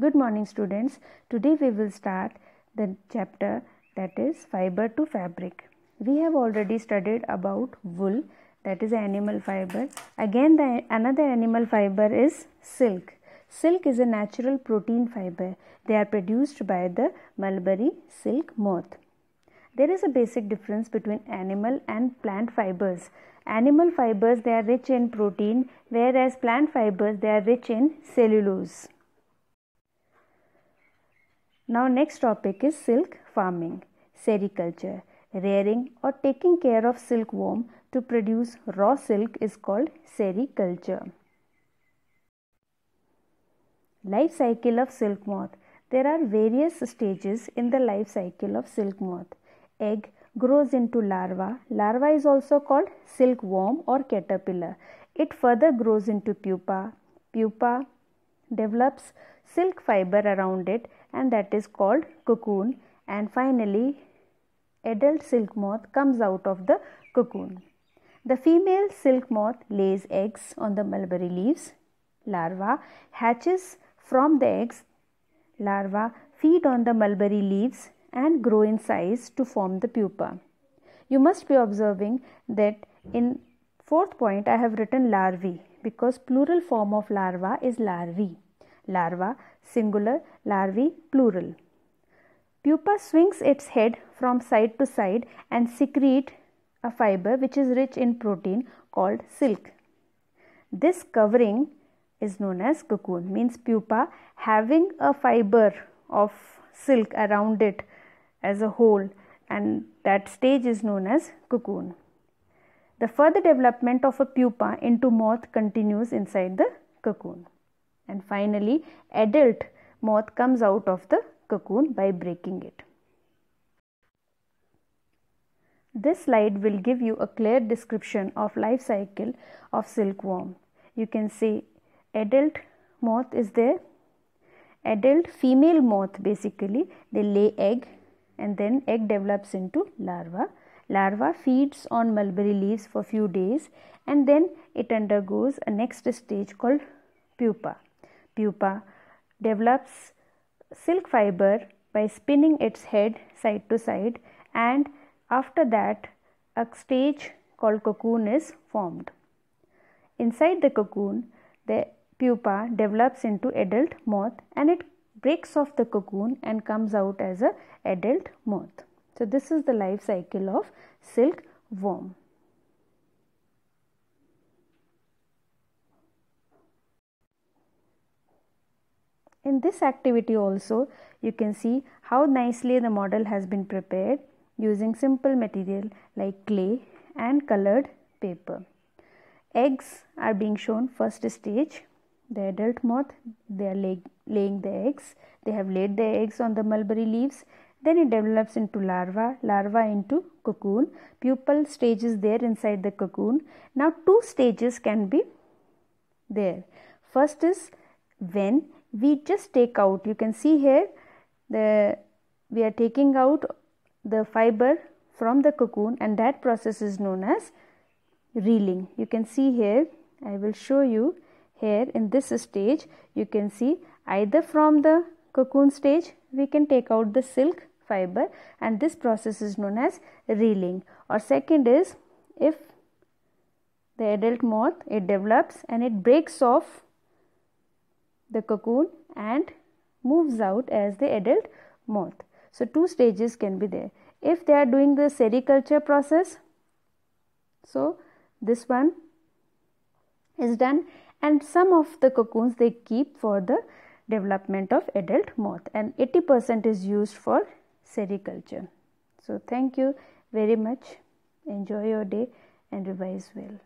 Good morning, students. Today we will start the chapter that is fiber to fabric. We have already studied about wool, that is animal fiber. Again, the another animal fiber is silk. Silk is a natural protein fiber. They are produced by the mulberry silk moth. There is a basic difference between animal and plant fibers. Animal fibers they are rich in protein whereas plant fibers they are rich in cellulose. Now next topic is silk farming, sericulture. Rearing or taking care of silkworm to produce raw silk is called sericulture. Life cycle of silk moth. There are various stages in the life cycle of silk moth. Egg grows into larva. Larva is also called silkworm or caterpillar. It further grows into pupa. Pupa develops silk fiber around it and that is called cocoon and finally adult silk moth comes out of the cocoon. The female silk moth lays eggs on the mulberry leaves. Larva hatches from the eggs, Larva feed on the mulberry leaves and grow in size to form the pupa. You must be observing that in fourth point I have written larvae because plural form of larva is larvae. Larva singular, larvae plural. Pupa swings its head from side to side and secrete a fiber which is rich in protein called silk. This covering is known as cocoon means pupa having a fiber of silk around it as a whole and that stage is known as cocoon. The further development of a pupa into moth continues inside the cocoon. And finally, adult moth comes out of the cocoon by breaking it. This slide will give you a clear description of life cycle of silkworm. You can see adult moth is there adult female moth basically they lay egg and then egg develops into larva larva feeds on mulberry leaves for few days and then it undergoes a next stage called pupa pupa develops silk fiber by spinning its head side to side and after that a stage called cocoon is formed inside the cocoon the pupa develops into adult moth and it breaks off the cocoon and comes out as a adult moth. So this is the life cycle of silk worm. In this activity also you can see how nicely the model has been prepared using simple material like clay and colored paper. Eggs are being shown first stage. The adult moth they are lay, laying the eggs. They have laid the eggs on the mulberry leaves. Then it develops into larva larva into cocoon. Pupal stage is there inside the cocoon. Now two stages can be there. First is when we just take out you can see here the we are taking out the fiber from the cocoon and that process is known as reeling. You can see here i will show you here in this stage you can see either from the cocoon stage we can take out the silk fiber and this process is known as reeling. Or second is if the adult moth it develops and it breaks off the cocoon and moves out as the adult moth. So two stages can be there. If they are doing the sericulture process, so this one is done and some of the cocoons they keep for the development of adult moth and 80% is used for sericulture. So thank you very much. Enjoy your day and revise well.